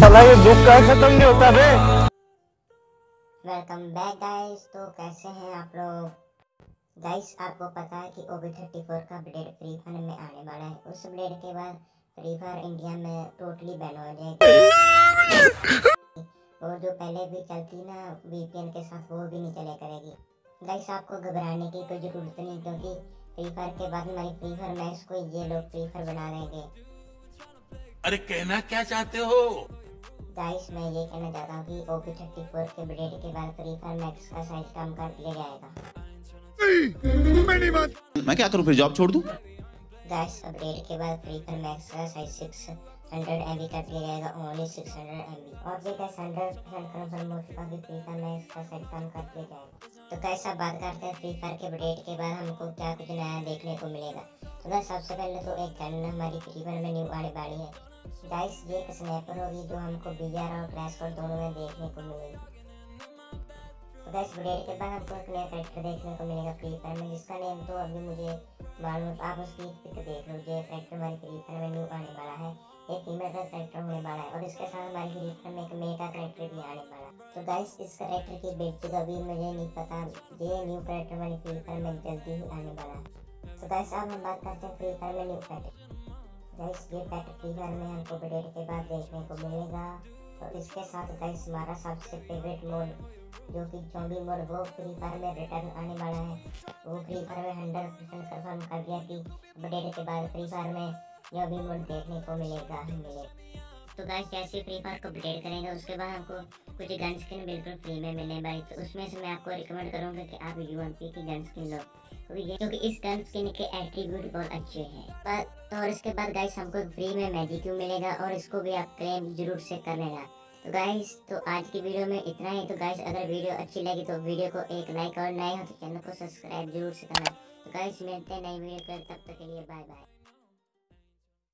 साला ये दुख का खत्म नहीं होता बे? वेलकम बैक गाइस तो कैसे हैं आप लोग? गाइस आपको पता है कि ओबी थर्टी फोर का अपडेट फ्री फायर में आने वाला है। उस अपडेट के बाद फ्री फायर इंडिया में टोटली बैन हो जाएगी। और जो पहले भी चलती ना वीपीएन के साथ वो भी नहीं चले करेगी। गाइस आपको घबराने की कोई ज़रूरत नहीं क्योंकि फ्री फायर के बाद हमारी फ्री फायर मैक्स को ये लोग फ्री फायर बना देंगे। अरे कहना क्या चाहते हो? गाइस मैं ये कहना चाहता हूँ कि ओपी थर्टी फोर के अपडेट के बाद फ्री फायर मैक्स का साइज़ कम कर दिया जाएगा। मैं क्या करूँ फिर जॉब छोड़ दूँ? गाइस अपडेट के बाद फ्री फायर मैक्स का साइज़ सिक्स हंड्रेड एम कर दिया जाएगा only six hundred M B और भी गाइस हंड्रेड परसेंट कन्फर्म हो चुका कि फ्री फायर मैक्स का साइज़ कम कर दिया जाएगा। तो गाइस अब बात करते हैं फ्री फायर के अपडेट के बाद हमको क्या कुछ नया देखने को मिलेगा। तो गाइस सबसे पहले तो एक गन हमारी फ्री फायर में न्यू आने वाली है। गाइस ये एक स्नैपर होगी जो हमको बीआर और क्लैश कोड दोनों में देखने को मिलेगी तो गाइस अपडेट के बाद हमको एक नया कैरेक्टर देखने को मिलेगा फ्री फायर में, जिसका नेम तो अभी मुझे मालूम आप उसकी पिक देख लो ये कैरेक्टर हमारी फ्री फायर में न्यू आने वाला है। एक फीमेल का कैरेक्टर होने वाला है और इसके साथ हमारी फ्री फायर में एक मे का कैरेक्टर भी आने वाला है। तो गाइस इस कैरेक्टर की बिल्ड तो अभी मुझे नहीं पता। ये न्यू कैरेक्टर हमारी फ्री फायर में जल्दी ही आने वाला है। तो गाइस अब हम बात करते हैं फ्री फायर में न्यू कैरेक्टर गाइस ये पैक फ्री में हमको अपडेट के बाद देखने को मिलेगा। और इसके साथ गाइस हमारा सबसे फेवरेट मोड जो कि जॉम्बी मोड वो फ्री फायर में रिटर्न आने वाला है। वो फ्री फायर में हंड्रेड परसेंट कन्फर्म कर दिया कि अपडेट के बाद फ्री फायर में जो भी मोड देखने को मिलेगा ही मिलेगा। तो गाइस जैसे फ्री फायर को अपडेट करेंगे, उसके बाद हमको कुछ गन स्किन बिल्कुल फ्री में मिलने भाई। तो उसमें से मैं आपको रिकमेंड करूँगा कि आप यू की गन स्किन लो। क्योंकि इस गन स्किन के एट्रीब्यूट बहुत अच्छे हैं। पर और इसके बाद गाइस हमको फ्री में मैजिक मिलेगा और इसको भी आप क्लेम ज़रूर से कर लेना तो गाइस तो आज की वीडियो में इतना ही। तो गाइस अगर वीडियो अच्छी लगी तो वीडियो को एक लाइक और नए हो तो चैनल को सब्सक्राइब ज़रूर से करना। तो गाइस मिलते हैं नई वीडियो पर तब तक के लिए बाय बाय